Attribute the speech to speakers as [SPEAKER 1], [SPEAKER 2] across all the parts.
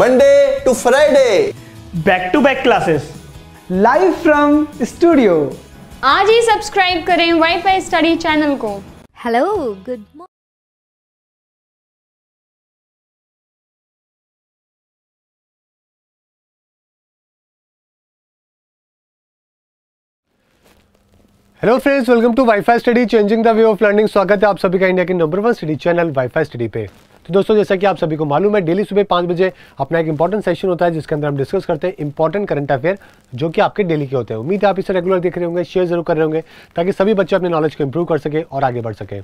[SPEAKER 1] Monday to Friday
[SPEAKER 2] back to back classes live from studio
[SPEAKER 3] आज ही subscribe करें WiFi study channel को।
[SPEAKER 4] Hello good morning
[SPEAKER 5] hello friends welcome to WiFi study changing the way of learning स्वागत है आप सभी का India के number one study channel WiFi study पे तो दोस्तों, जैसा कि आप सभी को मालूम है, डेली सुबह पाँच बजे अपना एक इंपॉर्टेंट सेशन होता है, जिसके अंदर हम डिस्कस करते हैं इंपॉर्टेंट करंट अफेयर जो कि आपके डेली के होते हैं। उम्मीद है आप इसे रेगुलर देख रहे होंगे शेयर ज़रूर कर रहे होंगे, ताकि सभी बच्चे अपने नॉलेज को इंप्रूव कर सके और आगे बढ़ सके।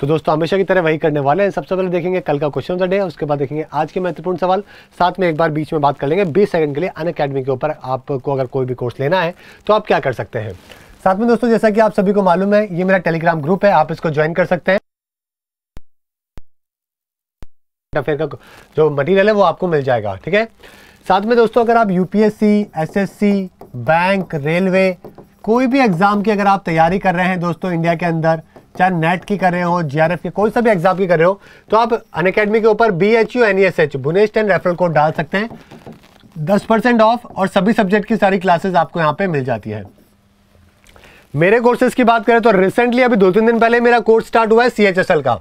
[SPEAKER 5] तो दोस्तों, हमेशा की तरह वही करने वाले हैं। सबसे पहले देखेंगे कल का क्वेश्चन डे उसके बाद देखेंगे आज के महत्वपूर्ण सवाल। साथ में एक बार बीच में बात कर लेंगे। बीस सेकंड के लिए अन अकेडमी के ऊपर आपको अगर कोई भी कोर्स लेना है तो आप क्या कर सकते हैं। साथ में दोस्तों, जैसा कि आप सभी को मालूम है, ये मेरा टेलीग्राम ग्रुप है, आप इसको ज्वाइन कर सकते हैं। अफेयर का जो मटेरियल है वो आपको मिल जाएगा, ठीक है? साथ में दोस्तों, अगर आप यूपीएससी एसएससी बैंक रेलवे कोई भी एग्ज़ाम की अगर आप तैयारी कर रहे हैं दोस्तों इंडिया के अंदर, चाहे नेट की कर रहे हो जीआरएफ की, कोई सा भी एग्ज़ाम की कर रहे हो तो आप अन अकेडमी के ऊपर B H U N S H Bhunesh ten referral code डाल सकते हैं। दस परसेंट ऑफ़ और सभी सब्जेक्ट की सारी क्लासेस आपको यहाँ पे मिल जाती है। मेरे कोर्सेज की बात करें तो रिसेंटली अभी दो तीन दिन पहले मेरा कोर्स स्टार्ट हुआ है सीएचएसएल का।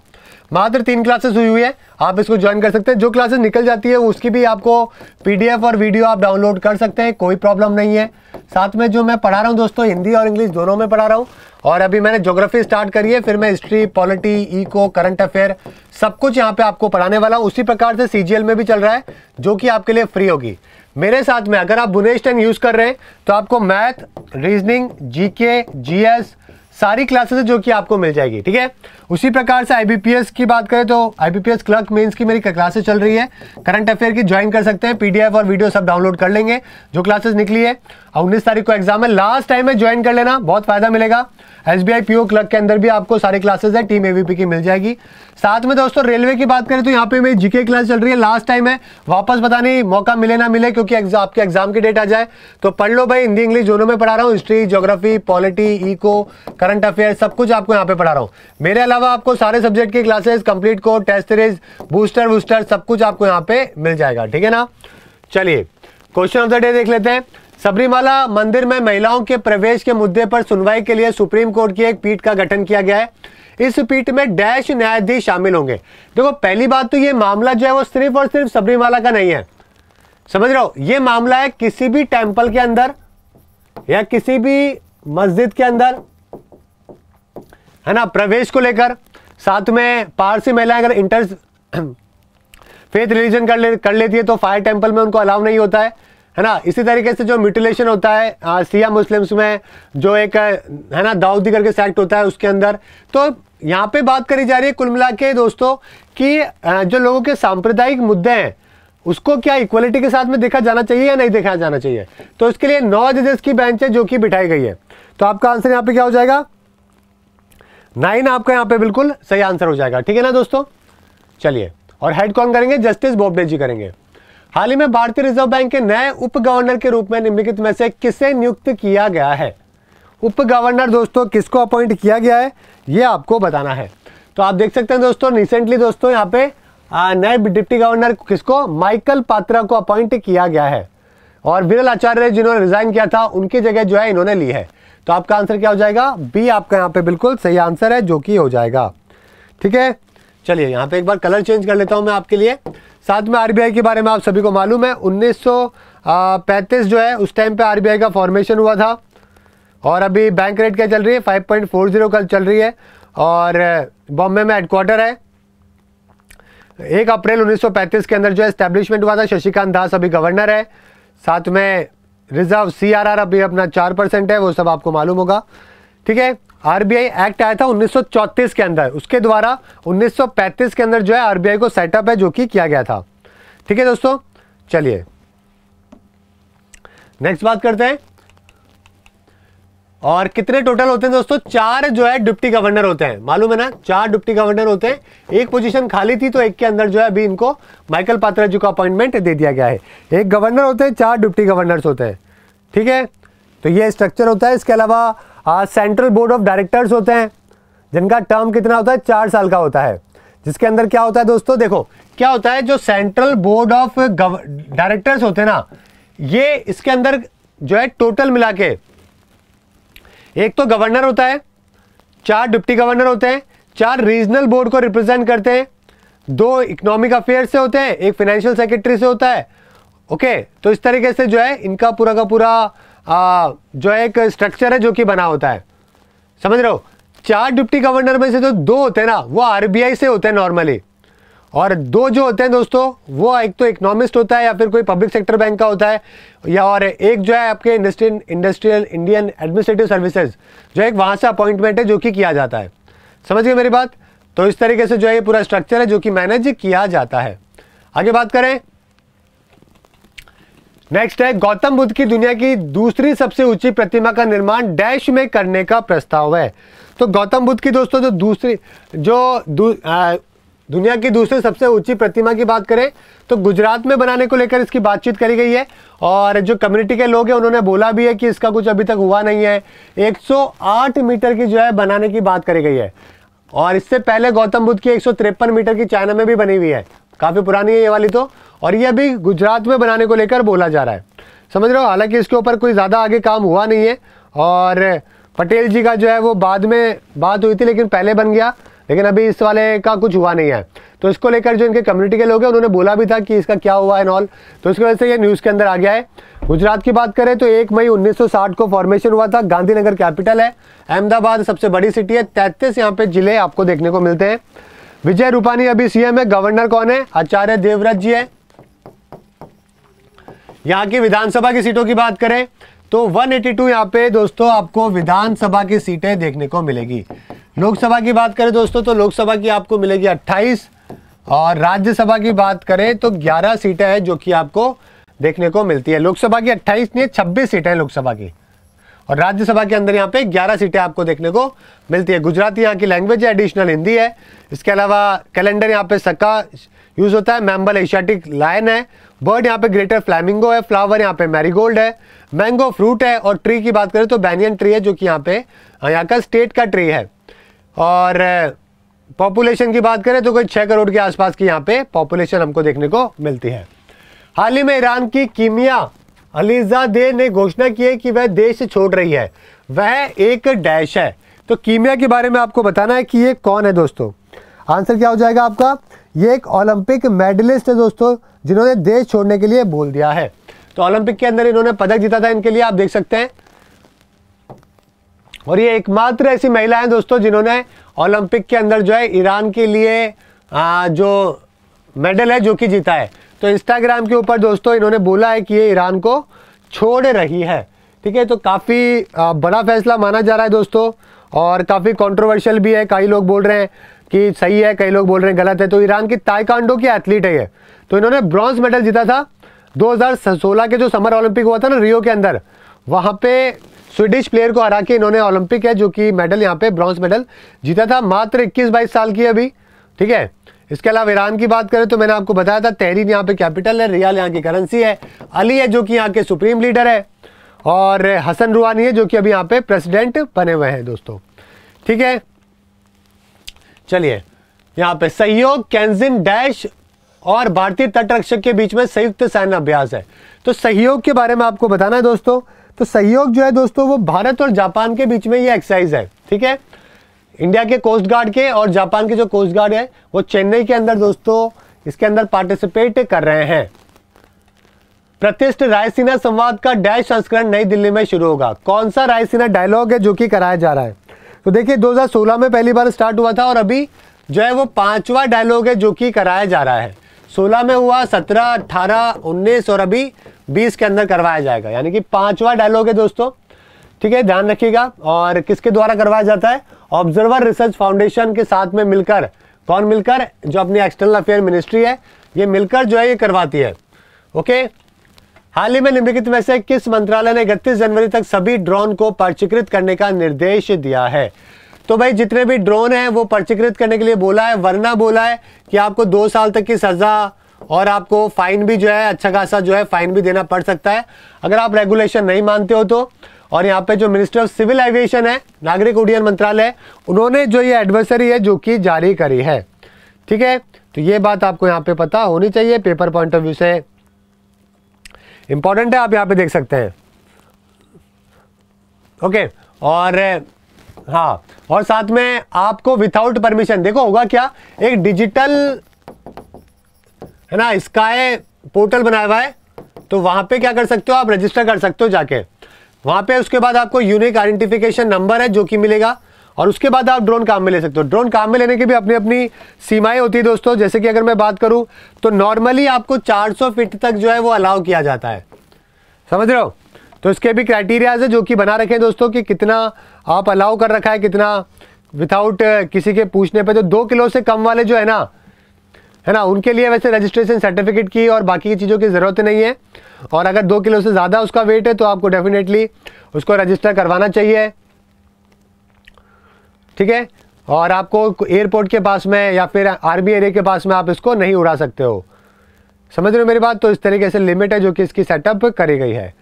[SPEAKER 5] मात्र तीन क्लासेस हुई हुई है। आप इसको ज्वाइन कर सकते हैं। जो क्लासेस निकल जाती है, उसकी भी आपको पीडीएफ और वीडियो आप डाउनलोड कर सकते हैं। कोई प्रॉब्लम नहीं है। साथ में जो मैं पढ़ा रहा हूँ दोस्तों, हिंदी और इंग्लिश दोनों में पढ़ा रहा हूँ। और अभी मैंने ज्योग्राफी स्टार्ट करी है, फिर मैं history polity eco current affair सब कुछ यहाँ पे आपको पढ़ाने वाला हूँ। उसी प्रकार से सीजीएल में भी चल रहा है, जो कि आपके लिए फ्री होगी। मेरे साथ में अगर आप बुनेश टेन यूज़ कर रहे हैं तो आपको मैथ रीजनिंग जीके जीएस सारी क्लासेस जो कि आपको मिल जाएगी, ठीक है? उसी प्रकार से आईबीपीएस की बात करें तो आईबीपीएस क्लर्क मेंस की मेरी क्लासेस चल रही है। करंट अफेयर की ज्वाइन कर सकते हैं पीडीएफ और वीडियो सब डाउनलोड कर लेंगे। जो क्लासेस निकली है और उन्नीस तारीख को एग्ज़ाम है लास्ट टाइम में ज्वाइन कर लेना, बहुत फ़ायदा मिलेगा। S B I PO clerk के अंदर भी आपको सारी क्लासेस है टीम एवीपी की मिल जाएगी। साथ में दोस्तों रेलवे की बात करें तो यहाँ पे मेरी जीके क्लास चल रही है। लास्ट टाइम है, वापस पता नहीं मौका मिले ना मिले क्योंकि एग्ज़ाम आपके एग्ज़ाम की डेट आ जाए। तो पढ़ लो भाई, हिंदी इंग्लिश दोनों में पढ़ा रहा हूँ। History geography polity eco current affair सब कुछ आपको यहाँ पे पढ़ा रहा हूँ। मेरे अलावा आपको सारे सब्जेक्ट की classes complete course test series booster booster सब कुछ आपको यहाँ पे मिल जाएगा। ठीक है ना? चलिए क्वेश्चन ऑफ़ द डे देख लेते हैं। सबरीमाला मंदिर में महिलाओं के प्रवेश के मुद्दे पर सुनवाई के लिए सुप्रीम कोर्ट की एक पीठ का गठन किया गया है। इस पीठ में डैश न्यायाधीश शामिल होंगे। देखो, पहली बात तो ये मामला जो है वो सिर्फ़ और सिर्फ़ सबरीमाला का नहीं है। समझ रहे हो? ये मामला है किसी भी टेंपल के अंदर या किसी भी मस्जिद के अंदर, है ना, प्रवेश को लेकर। साथ में पारसी महिलाएँ अगर इंटर फेथ रिलीजन कर ले, कर लेती है तो फायर टेंपल में उनको अलाउ नहीं होता है। है ना? इसी तरीके से जो म्यूटिलेशन होता है आ, सिया मुस्लिम्स में जो एक है ना दाऊदी करके सेक्ट होता है उसके अंदर। तो यहाँ पे बात करी जा रही है कुल मिला के दोस्तों कि जो लोगों के सांप्रदायिक मुद्दे हैं उसको क्या इक्वलिटी के साथ में देखा जाना चाहिए या नहीं देखा जाना चाहिए? तो इसके लिए नौ जजेस की बेंच है जो कि बिठाई गई है। तो आपका आंसर यहाँ पे क्या हो जाएगा? नाइन आपका यहाँ पे बिल्कुल सही आंसर हो जाएगा। ठीक है ना दोस्तों? चलिए और हेड कौन करेंगे? जस्टिस बोबडे जी करेंगे। हाल ही में भारतीय रिज़र्व बैंक के नए उप गवर्नर के रूप में निम्नलिखित में से किसे नियुक्त किया गया है? उप गवर्नर दोस्तों, किसको अपॉइंट किया गया है? ये आपको बताना है। तो आप देख सकते हैं दोस्तों रिसेंटली दोस्तों यहाँ पे नए डिप्टी गवर्नर किसको? माइकल पात्रा को अपॉइंट किया गया है। और विरल आचार्य जिन्होंने रिजाइन किया था, उनकी जगह जो है इन्होंने ली है। तो आपका आंसर क्या हो जाएगा? बी आपका यहाँ पे बिल्कुल सही आंसर है, जो कि हो जाएगा। ठीक है? चलिए, यहाँ पे एक बार कलर चेंज कर लेता हूँ मैं आपके लिए। साथ में आरबीआई के बारे में आप सभी को मालूम है 1935 जो है, उस टाइम पे आरबीआई का फॉर्मेशन हुआ था। और अभी बैंक रेट क्या चल रही है? 5.40 कल चल रही है। और बॉम्बे में हेडक्वार्टर है। एक अप्रैल 1935 के अंदर जो है स्टैब्लिशमेंट हुआ था, शशिकांत दास अभी गवर्नर है। साथ में रिज़र्व सीआरआर अभी अपना चार परसेंट है, वो सब आपको मालूम होगा। ठीक है? आरबीआई एक्ट आया था 1934 के अंदर। उसके द्वारा 1935 के अंदर जो है आरबीआई को सेटअप है, जो कि किया गया था। ठीक है दोस्तों? चलिए। नेक्स्ट बात करते हैं। और कितने टोटल होते हैं दोस्तों? चार जो है डिप्टी गवर्नर होते हैं। मालूम है ना? चार डिप्टी गवर्नर होते हैं। एक पोजीशन खाली थी तो एक के अंदर जो है अभी इनको माइकल पात्रा जी को अपॉइंटमेंट दे दिया गया है। एक गवर्नर होते हैं, चार डिप्टी गवर्नर्स होते हैं। ठीक है? तो ये स्ट्रक्चर होता है। इसके अलावा सेंट्रल बोर्ड ऑफ़ डायरेक्टर्स होते हैं, जिनका टर्म कितना होता है? चार साल का होता है। जिसके अंदर क्या होता है दोस्तों? देखो, क्या होता है? जो सेंट्रल बोर्ड ऑफ़ डायरेक्टर्स होते हैं ना, ये इसके अंदर जो है टोटल मिला के, एक तो गवर्नर होता है, चार डिप्टी गवर्नर होते हैं, चार रीजनल बोर्ड को रिप्रेजेंट करते हैं, दो इकोनॉमिक अफेयर से होते हैं, एक फाइनेंशियल सेक्रेटरी से होता है। ओके तो इस तरीके से जो है, इनका पूरा का पूरा आ, जो एक स्ट्रक्चर है जो कि बना होता है। समझ रहे हो? चार डिप्टी गवर्नर में से जो दो होते हैं ना वो आरबीआई से होते हैं नॉर्मली और दो जो होते हैं दोस्तों वो एक तो इकोनॉमिस्ट होता है या फिर कोई पब्लिक सेक्टर बैंक का होता है या और एक जो है आपके industrial industrial Indian administrative services जो एक वहाँ से अपॉइंटमेंट है जो कि किया जाता है। समझ गए मेरी बात? तो इस तरीके से जो है ये पूरा स्ट्रक्चर है जो कि मैनेज किया जाता है। आगे बात करें। नेक्स्ट है गौतम बुद्ध की दुनिया की दूसरी सबसे ऊँची प्रतिमा का निर्माण डैश में करने का प्रस्ताव है। तो गौतम बुद्ध की दोस्तों जो दूसरी जो दू, आ, दुनिया की दूसरी सबसे ऊँची प्रतिमा की बात करें तो गुजरात में बनाने को लेकर इसकी बातचीत करी गई है। और जो कम्युनिटी के लोग हैं उन्होंने बोला भी है कि इसका कुछ अभी तक हुआ नहीं है। 108 मीटर की जो है बनाने की बात करी गई है। और इससे पहले गौतम बुद्ध की एक सौ तिरपन मीटर की चाइना में भी बनी हुई है। काफ़ी पुरानी है ये वाली तो। और ये अभी गुजरात में बनाने को लेकर बोला जा रहा है। समझ रहे हो? हालाँकि इसके ऊपर कोई ज़्यादा आगे काम हुआ नहीं है और पटेल जी का जो है वो बाद में बात हुई थी, लेकिन पहले बन गया, लेकिन अभी इस वाले का कुछ हुआ नहीं है। तो इसको लेकर जो इनके कम्युनिटी के लोग हैं, उन्होंने बोला भी था कि इसका क्या हुआ है ऑल तो इसकी वजह से ये न्यूज़ के अंदर आ गया है। गुजरात की बात करें तो एक मई 1960 को फॉर्मेशन हुआ था। गांधीनगर कैपिटल है। अहमदाबाद सबसे बड़ी सिटी है। तैतीस यहाँ पे ज़िले आपको देखने को मिलते हैं। विजय रूपानी अभी सीएम है। गवर्नर कौन है? आचार्य देवव्रत जी है। यहाँ की विधानसभा की सीटों की बात करें तो 182 यहाँ पे दोस्तों आपको विधानसभा की सीटें देखने को मिलेगी। लोकसभा की बात करें दोस्तों तो लोकसभा की आपको मिलेगी 28 और राज्यसभा की बात करें तो 11 सीटें हैं जो कि आपको देखने को मिलती है। लोकसभा की 28 नहीं 26 सीटें हैं लोकसभा की। और राज्यसभा के अंदर यहाँ पे 11 सीटें आपको देखने को मिलती है। गुजराती यहाँ की लैंग्वेज है एडिशनल हिंदी है। इसके अलावा कैलेंडर यहाँ पे सक्का यूज़ होता है मैम्बल एशियाटिक लायन है। बर्ड यहाँ पे ग्रेटर फ्लैमिंगो है फ्लावर यहाँ पे मैरीगोल्ड है। मैंगो फ्रूट है और ट्री की बात करें तो बैनियन ट्री है जो कि यहाँ पे यहाँ का स्टेट का ट्री है। और पॉपुलेशन की बात करें तो कोई छः करोड़ के आसपास की यहाँ पे पॉपुलेशन हमको देखने को मिलती है। हाल ही में ईरान की कीमिया अलीजा दे ने घोषणा की है कि वह देश छोड़ रही है। वह एक डैश है। तो कीमिया के बारे में आपको बताना है कि ये कौन है दोस्तों? आंसर क्या हो जाएगा आपका? ये एक ओलंपिक मेडलिस्ट है दोस्तों जिन्होंने देश छोड़ने के लिए बोल दिया है। तो ओलंपिक के अंदर इन्होंने पदक जीता था इनके लिए आप देख सकते हैं। और ये एकमात्र ऐसी महिला है दोस्तों जिन्होंने ओलंपिक के अंदर जो है ईरान के लिए आ, जो मेडल है जो कि जीता है। तो इंस्टाग्राम के ऊपर दोस्तों इन्होंने बोला है कि ये ईरान को छोड़ रही है। ठीक है तो काफ़ी बड़ा फैसला माना जा रहा है दोस्तों और काफ़ी कंट्रोवर्शियल भी है। कई लोग बोल रहे हैं कि सही है, कई लोग बोल रहे हैं गलत है। तो ईरान की ताइकांडो की एथलीट है ये। तो इन्होंने ब्रॉन्ज मेडल जीता था 2016 के जो समर ओलंपिक हुआ था ना रियो के अंदर, वहाँ पे स्वीडिश प्लेयर को हरा के इन्होंने ओलंपिक है, जो कि मेडल यहाँ पे ब्रॉन्ज मेडल जीता था। मात्र 21-22 साल की अभी। ठीक है इसके अलावा ईरान की बात करें तो मैंने आपको बताया था तहरीन यहाँ पे कैपिटल है, रियाल यहाँ की करेंसी है। अली है जो कि यहाँ के सुप्रीम लीडर है और हसन रूहानी है जो कि अभी यहाँ पे प्रेसिडेंट बने हुए हैं दोस्तों। ठीक है? चलिए, यहाँ पे सहयोग कैंजिन डैश और भारतीय तटरक्षक के बीच में संयुक्त सैन्य अभ्यास है। तो सहयोग के बारे में आपको बताना है दोस्तों। तो सहयोग जो है दोस्तों वो भारत और जापान के बीच में ये एक्सरसाइज है। ठीक है? इंडिया के कोस्ट गार्ड के और जापान के जो कोस्ट गार्ड है वो चेन्नई के अंदर दोस्तों इसके अंदर पार्टिसिपेट कर रहे हैं। प्रतिष्ठ रायसीना संवाद का डैश संस्करण नई दिल्ली में शुरू होगा। कौन सा रायसीना डायलॉग है जो कि कराया जा रहा है? तो देखिए 2016 में पहली बार स्टार्ट हुआ था और अभी जो है वो पांचवा डायलॉग है जो कि कराया जा रहा है। 16 में हुआ 17, 18, 19 और अभी 20 के अंदर करवाया जाएगा। यानी कि पांचवा डायलॉग है दोस्तों। ठीक है ध्यान रखिएगा। और किसके द्वारा करवाया जाता है? ऑब्जर्वर रिसर्च फाउंडेशन के साथ में मिलकर, कौन मिलकर? जो अपनी एक्सटर्नल अफेयर मिनिस्ट्री है, ये मिलकर जो है, ये करवाती है। ओके? हाल ही में निम्नलिखित में से किस मंत्रालय ने इकतीस जनवरी तक सभी ड्रोन को पंजीकृत करने का निर्देश दिया है? तो भाई, जितने भी ड्रोन हैं, वो पर्चीकृत करने के लिए बोला है, वरना बोला है कि आपको दो साल तक की सजा और आपको फाइन भी जो है अच्छा खासा जो है, फाइन भी देना पड़ सकता है। अगर आप रेगुलेशन नहीं मानते हो तो और यहाँ पे जो मिनिस्टर ऑफ़ सिविल एविएशन है, नागरिक उड्डयन मंत्रालय, उन्होंने जो ये एडवर्सरी है, जो कि जारी करी है। ठीक है? तो ये बात आपको यहाँ पे पता होनी चाहिए पेपर पॉइंट ऑफ़ व्यू से। इंपॉर्टेंट है, आप यहाँ पे देख सकते हैं। ओके और हाँ और साथ में आपको विदाउट परमिशन देखो होगा क्या? एक डिजिटल है ना स्काई पोर्टल बनाया हुआ है। तो वहाँ पे क्या कर सकते हो आप? रजिस्टर कर सकते हो जाके। वहाँ पे उसके बाद आपको यूनिक आइडेंटिफिकेशन नंबर है जो कि मिलेगा और उसके बाद आप ड्रोन काम में ले सकते हो। ड्रोन काम में लेने की भी अपनी अपनी सीमाएँ होती है दोस्तों। जैसे कि अगर मैं बात करूँ तो नॉर्मली आपको 400 फीट तक जो है वो अलाउ किया जाता है। समझ रहे हो? तो इसके भी क्राइटेरियाज है जो कि बना रखे हैं दोस्तों कि कितना आप अलाउ कर रखा है, कितना विदाउट किसी के पूछने पे। तो दो किलो से कम वाले जो है ना है ना, उनके लिए वैसे रजिस्ट्रेशन सर्टिफिकेट की और बाकी की चीज़ों की ज़रूरत नहीं है। और अगर दो किलो से ज़्यादा उसका वेट है तो आपको डेफिनेटली उसको रजिस्टर करवाना चाहिए। ठीक है? और आपको एयरपोर्ट के पास में या फिर आर्मी एरिया के पास में आप इसको नहीं उड़ा सकते हो। समझ रहे हो मेरी बात? तो इस तरीके से लिमिट है जो कि इसकी सेटअप करी गई है।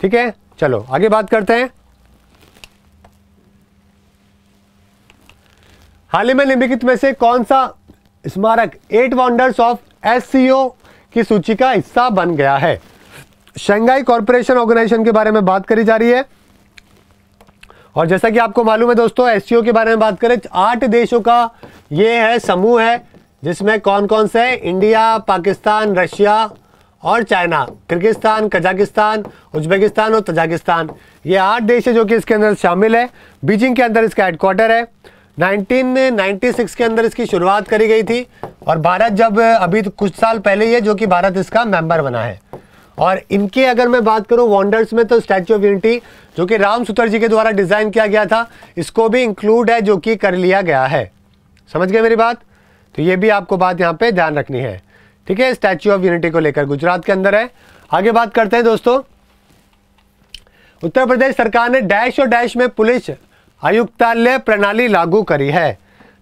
[SPEAKER 5] ठीक है? चलो, आगे बात करते हैं। हाल ही में निम्नलिखित में से कौन सा स्मारक एट वंडर्स ऑफ़ एस की सूची का हिस्सा बन गया है? शंघाई कॉरपोरेशन ऑर्गेनाइजेशन के बारे में बात करी जा रही है। और जैसा कि आपको मालूम है दोस्तों एस के बारे में बात करें, आठ देशों का ये है, समूह है, जिसमें कौन कौन से इंडिया, पाकिस्तान, रशिया और चाइना। किर्गिस्तान, कजाकिस्तान, उज्बेकिस्तान और तजाकिस्तान। ये आठ देश है जो कि इसके अंदर शामिल है। बीजिंग के अंदर इसका हेडक्वार्टर है। 1996 के अंदर इसकी शुरुआत करी गई थी। और भारत जब अभी कुछ साल पहले ही है, जो कि भारत इसका मेंबर बना है। और इनके अगर मैं बात करूँ वॉन्डर्स में तो स्टैचू ऑफ़ यूनिटी जो कि राम सुतर जी के द्वारा डिज़ाइन किया गया था, इसको भी इंक्लूड है, जो कि कर लिया गया है। समझ गए मेरी बात? तो ये भी आपको बात यहाँ पे ध्यान रखनी है। ठीक है स्टैच्यू ऑफ़ यूनिटी को लेकर गुजरात के अंदर है। आगे बात करते हैं दोस्तों। उत्तर प्रदेश सरकार ने डैश और डैश में पुलिस आयुक्तालय प्रणाली लागू करी है।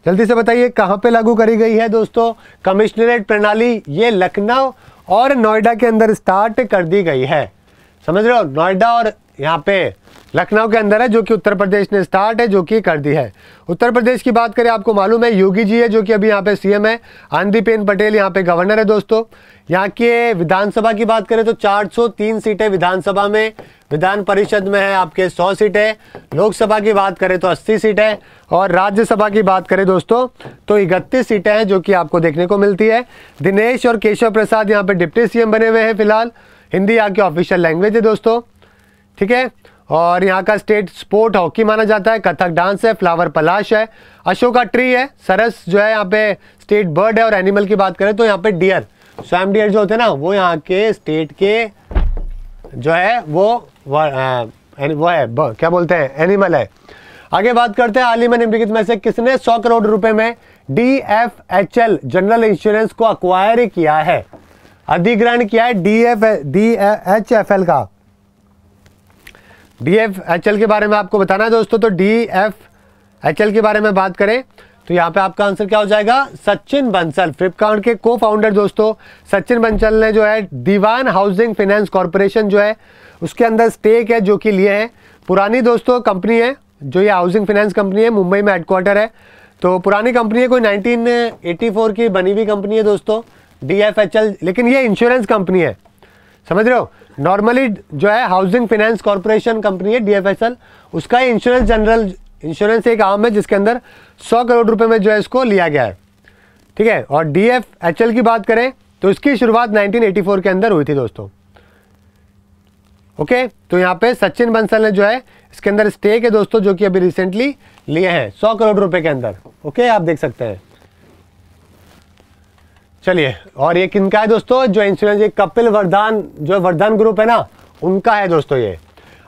[SPEAKER 5] जल्दी से बताइए, कहाँ पे लागू करी गई है दोस्तों? कमिश्नरेट प्रणाली, ये लखनऊ और नोएडा के अंदर स्टार्ट कर दी गई है। समझ रहे हो? नोएडा और यहाँ पे लखनऊ के अंदर है, जो कि उत्तर प्रदेश ने स्टार्ट है, जो कि कर दी है। उत्तर प्रदेश की बात करें, आपको मालूम है, योगी जी है, जो कि अभी यहाँ पे सीएम है। आंदीपेन पटेल यहाँ पे गवर्नर है, दोस्तों। यहाँ के विधानसभा की बात करें तो 403 सीटें विधानसभा में, विधान परिषद में है, आपके 100 सीटें। लोकसभा की बात करें तो 80 सीटें। और राज्यसभा की बात करें, दोस्तों तो इकतीस सीटें हैं, जो कि आपको देखने को मिलती है। दिनेश और केशव प्रसाद यहाँ पे डिप्टी सीएम बने हुए हैं, फ़िलहाल। हिंदी यहाँ की ऑफिशियल लैंग्वेज है, दोस्तों। ठीक है? और यहाँ का स्टेट स्पोर्ट हॉकी माना जाता है। कथक डांस है फ्लावर पलाश है अशोका ट्री है सरस जो है यहाँ पे स्टेट बर्ड है और एनिमल की बात करें तो यहाँ पे डियर स्वयं डियर जो होते हैं ना वो यहाँ के स्टेट के जो है वो वो, आ, वो है ब, क्या बोलते हैं एनिमल है। आगे बात करते हैं हाल ही में निम्नलिखित में से किसने 100 करोड़ रुपए में D F H L general insurance को अक्वायर किया है? अधिग्रहण किया है D F D H F L का। डी एफ़ एच एल के बारे में आपको बताना है दोस्तों तो डी एफ़ एच एल के बारे में बात करें तो यहाँ पे आपका आंसर क्या हो जाएगा? सचिन बंसल, फ्लिपकार्ट के को फाउंडर दोस्तों। सचिन बंसल ने जो है, दीवान हाउसिंग फाइनेंस कॉरपोरेशन जो है, उसके अंदर स्टेक है जो कि लिए हैं। पुरानी दोस्तों कंपनी है, जो ये हाउसिंग फाइनेंस कंपनी है, मुंबई में हेडक्वार्टर है। तो पुरानी कंपनी है, कोई 1984 की बनी हुई कंपनी है दोस्तों डी लेकिन ये इंश्योरेंस कंपनी है। समझ रहे हो? नॉर्मली जो है हाउसिंग फाइनेंस कॉर्पोरेशन कंपनी है डीएफएसएल उसका इंश्योरेंस जनरल इंश्योरेंस एक आम है जिसके अंदर 100 करोड़ रुपए में जो है इसको लिया गया है। ठीक है? और डीएफएचएल की बात करें तो इसकी शुरुआत 1984 के अंदर हुई थी दोस्तों। ओके? तो यहाँ पे सचिन बंसल ने जो है, इसके अंदर स्टेक है दोस्तों, जो कि अभी रिसेंटली लिए हैं, सौ करोड़ रुपए के अंदर। ओके? आप देख सकते हैं। चलिए, और ये किनका है दोस्तों? जो इंश्योरेंस ये कपिल वर्धान जो वर्धन ग्रुप है ना, उनका है दोस्तों ये।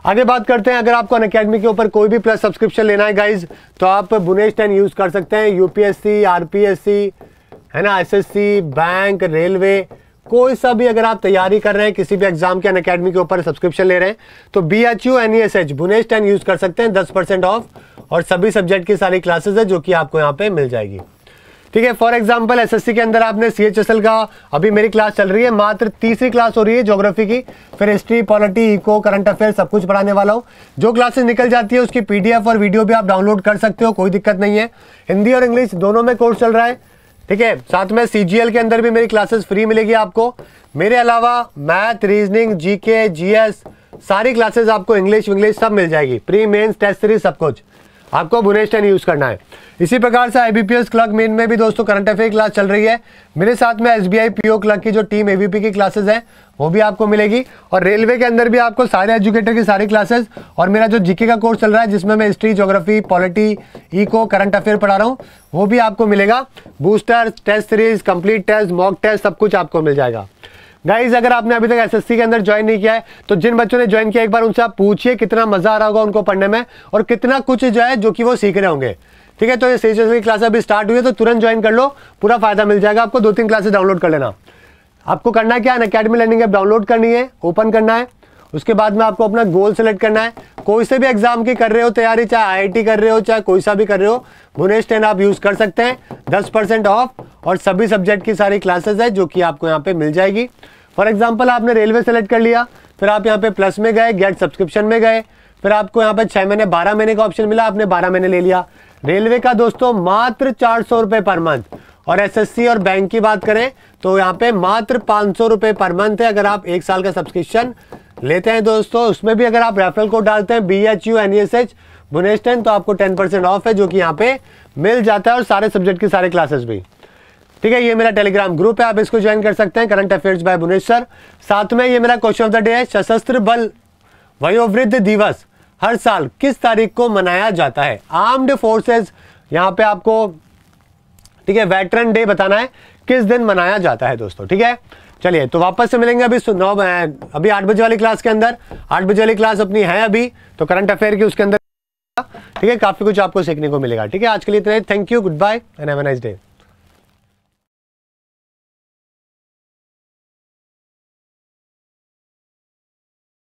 [SPEAKER 5] आगे बात करते हैं, अगर आपको अन अकेडमी के ऊपर कोई भी प्लस सब्सक्रिप्शन लेना है गाइज़ तो आप बुनेश टेन यूज़ कर सकते हैं। यूपीएससी आरपीएससी है ना एसएससी बैंक रेलवे कोई सा भी अगर आप तैयारी कर रहे हैं, किसी भी एग्ज़ाम के अन अकेडमी के ऊपर सब्सक्रिप्शन ले रहे हैं तो B H U N E S H Bhunesh ten use कर सकते हैं, दस परसेंट ऑफ़ और सभी सब्जेक्ट की सारी क्लासेस है, जो कि आपको यहाँ पे मिल जाएगी। ठीक है फॉर एग्ज़ाम्पल एसएससी के अंदर आपने सीएचएसएल का अभी मेरी क्लास चल रही है, मात्र तीसरी क्लास हो रही है ज्योग्राफी की, फिर history polity eco current affair सब कुछ पढ़ाने वाला हूँ। जो क्लासेस निकल जाती है, उसकी पीडीएफ और वीडियो भी आप डाउनलोड कर सकते हो, कोई दिक्कत नहीं है। हिंदी और इंग्लिश दोनों में कोर्स चल रहा है, ठीक है। साथ में सीजीएल के अंदर भी मेरी क्लासेस फ्री मिलेगी आपको। मेरे अलावा मैथ रीजनिंग जीके जीएस सारी क्लासेस आपको इंग्लिश इंग्लिश सब मिल जाएगी। प्री मेंस टेस्ट सीरीज़ सब कुछ। आपको बुनेश टेन यूज़ करना है। इसी प्रकार से आईबीपीएस क्लर्क मेन में भी दोस्तों करंट अफेयर क्लास चल रही है। मेरे साथ में एसबीआई पीओ क्लर्क की जो टीम एवीपी की क्लासेस है, वो भी आपको मिलेगी। और रेलवे के अंदर भी आपको सारे एजुकेटर की सारी क्लासेस और मेरा जो जीके का कोर्स चल रहा है, जिसमें मैं history geography polity eco current affair पढ़ा रहा हूँ, वो भी आपको मिलेगा। Booster test series complete test mock test सब कुछ आपको मिल जाएगा। गाइज़ अगर आपने अभी तक एसएससी के अंदर ज्वाइन नहीं किया है तो जिन बच्चों ने ज्वाइन किया, एक बार उनसे आप पूछिए कितना मज़ा आ रहा होगा उनको पढ़ने में और कितना कुछ जो है, जो कि वो सीख रहे होंगे। ठीक है तो ये सीज़न की क्लास अभी स्टार्ट हुई है तो तुरंत ज्वाइन कर लो, पूरा फ़ायदा मिल जाएगा आपको दो तीन क्लासेस डाउनलोड कर लेना। आपको करना क्या है अकेडमी लर्निंग ऐप डाउनलोड करनी है ओपन करना है उसके बाद में आपको अपना गोल सेलेक्ट करना है। कोई से भी एग्ज़ाम की कर रहे हो, तैयारी, चाहे आईआईटी कर रहे हो, चाहे कोई सा भी कर रहे हो भुनेश टेन आप यूज़ कर सकते हैं। दस परसेंट ऑफ़ और सभी सब्जेक्ट की सारी क्लासेस है जो कि आपको यहाँ पे मिल जाएगी। फॉर एग्ज़ाम्पल आपने रेलवे सेलेक्ट कर लिया, फिर आप यहाँ पे प्लस में गए गेट सब्सक्रिप्शन में गए, फिर आपको यहाँ पे छह महीने, बारह महीने का ऑप्शन मिला, आपने बारह महीने ले लिया। रेलवे का दोस्तों, मात्र चार सौ रुपए पर मंथ और एसएससी और बैंक की बात करें तो यहाँ पे मात्र पाँच सौ पर मंथ है, अगर आप एक साल का सब्सक्रिप्शन लेते हैं दोस्तों। उसमें भी अगर आप रेफरल कोड डालते हैं B H U N S H Bhunesh ten तो आपको टेन परसेंट ऑफ़ है, जो कि यहाँ पे मिल जाता है और सारे सब्जेक्ट की सारे क्लासेस भी। ठीक है, ये मेरा टेलीग्राम ग्रुप है, आप इसको ज्वाइन कर सकते हैं करंट अफेयर्स बाय भुवनेश्वर साथ में ये मेरा क्वेश्चन ऑफ़ द डे है, सशस्त्र बल वयोवृद्ध दिवस हर साल किस तारीख को मनाया जाता है? आर्म्ड फोर्सेस यहाँ पे आपको ठीक है वेटरन डे बताना है, किस दिन मनाया जाता है दोस्तों, ठीक है? चलिए तो वापस से मिलेंगे अभी नौ अभी आठ बजे वाली क्लास के अंदर, आठ बजे वाली क्लास अपनी है अभी तो करंट अफेयर की उसके अंदर, ठीक है, काफ़ी कुछ आपको सीखने को मिलेगा, ठीक है? आज के लिए इतना thank you good bye and have nice day